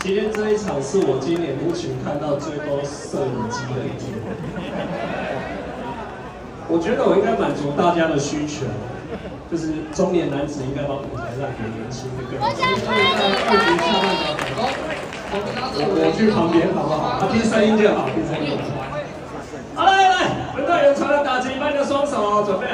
今天这一场是我今年目前看到最多摄影机的一天。我觉得我应该满足大家的需求，就是中年男子应该把舞台让给年轻的更。我想欢迎嘉宾。我们拿我去旁边好不好？啊，听声音就好，听声音。好，来来来，轮到员人传来打击把你的双手，准备。